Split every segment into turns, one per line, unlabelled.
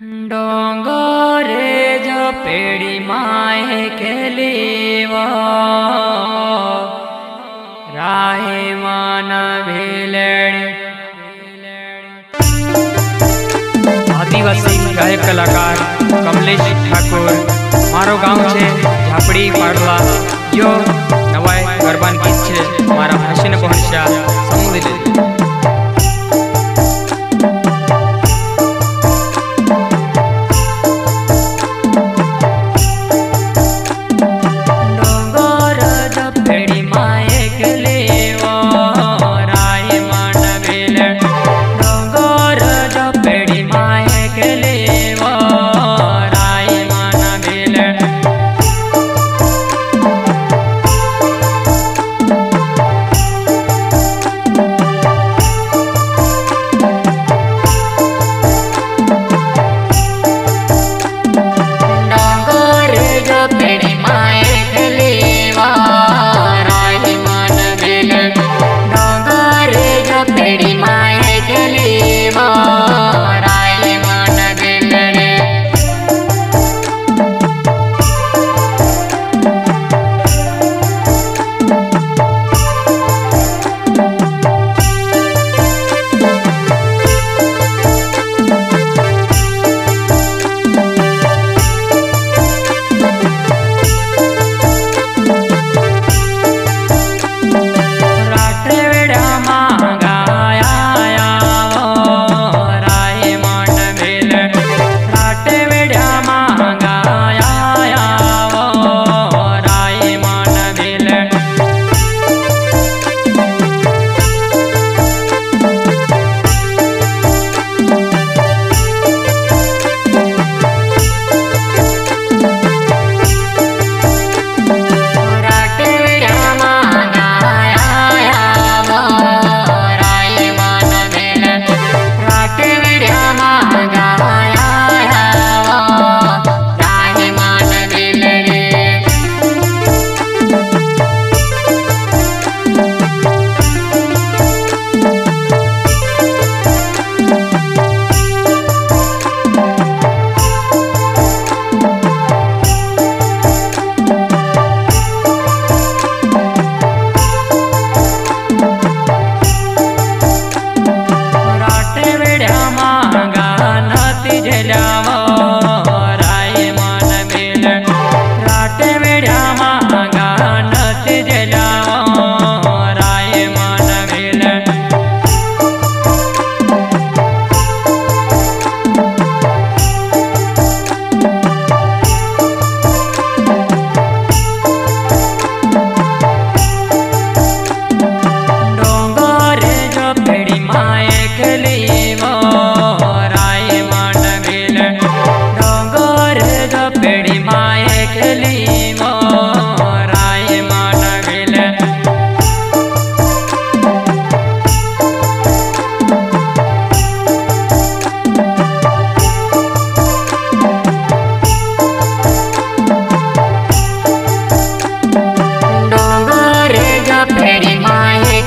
ડોંગરે જ પેડી માય કેલીવા રાહે માન ભીલડ આદિવાસી ગાયક કલાકાર કમલેશ ઠાકોર. મારો ગામ છે ઝાપડી પાડલા જો નવાય ગરબાન ગીત છે મારા હસીન પહોંચ્યા સમુદ્ર.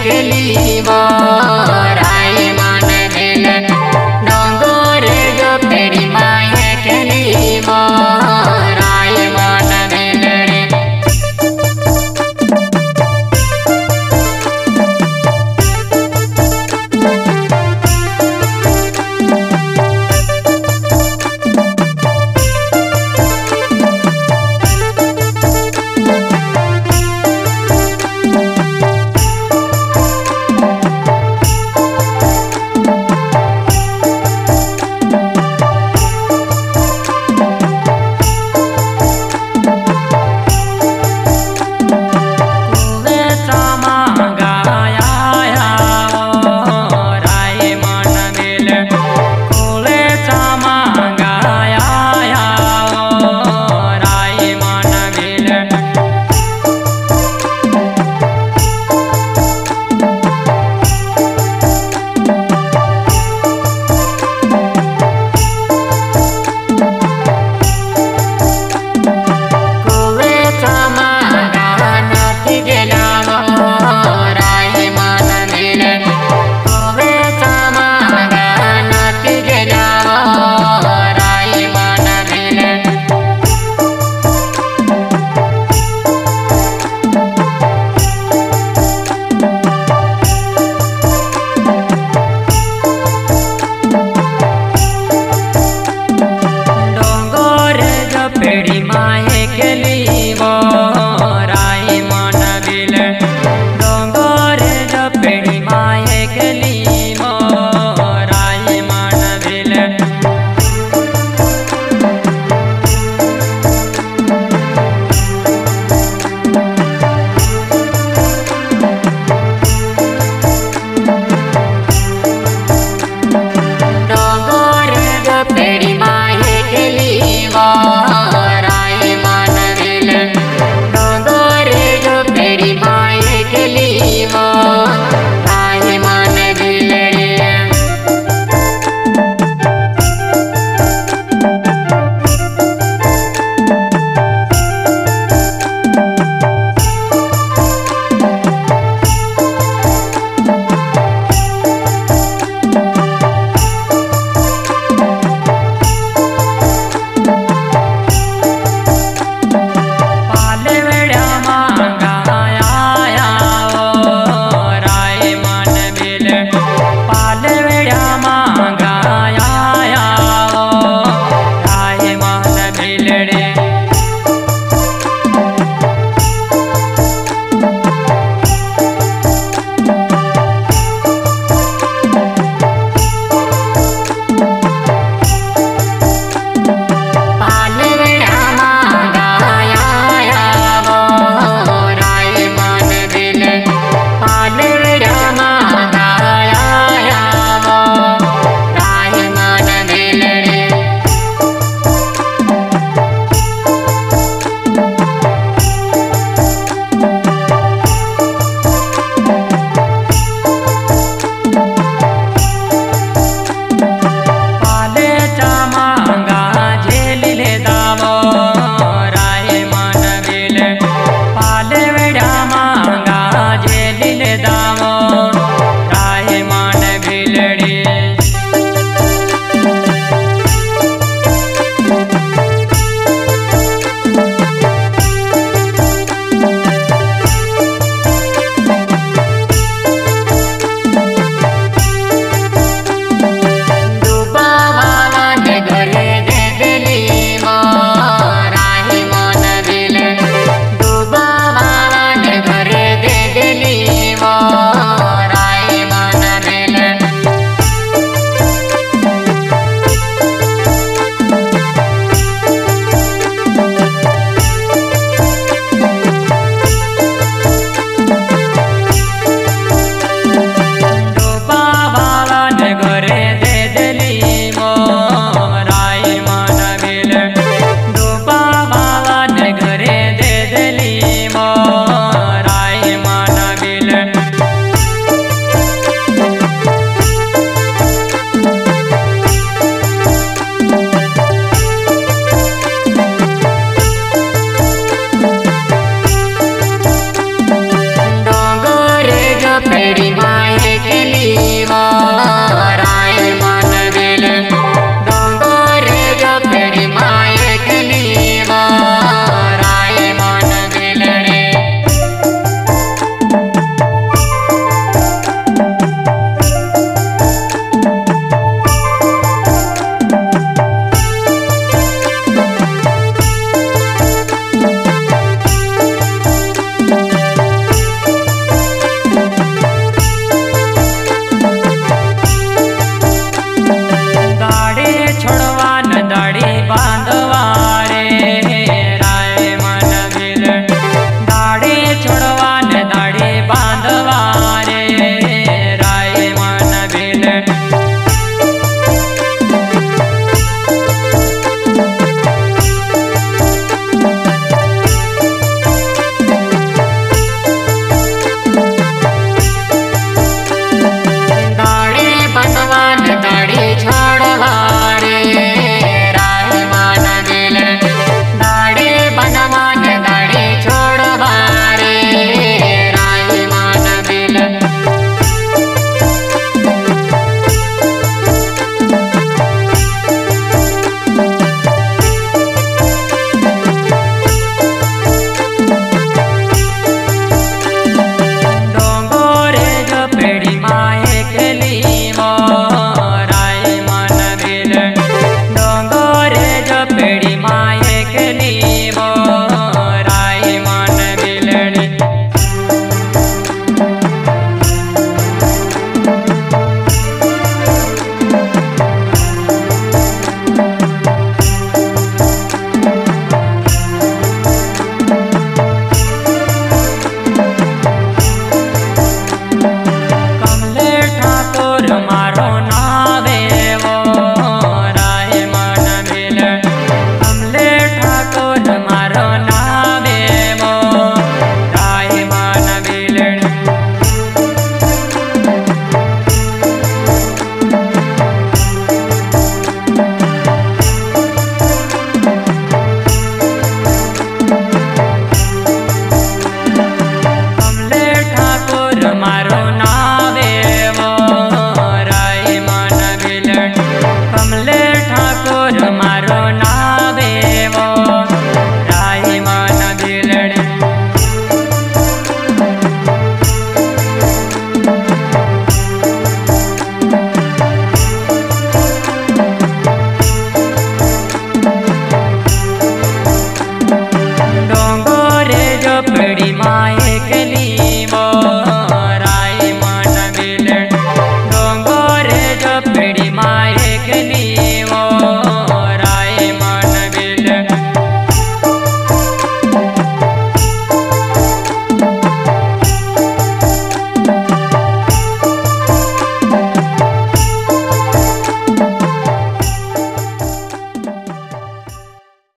के लिए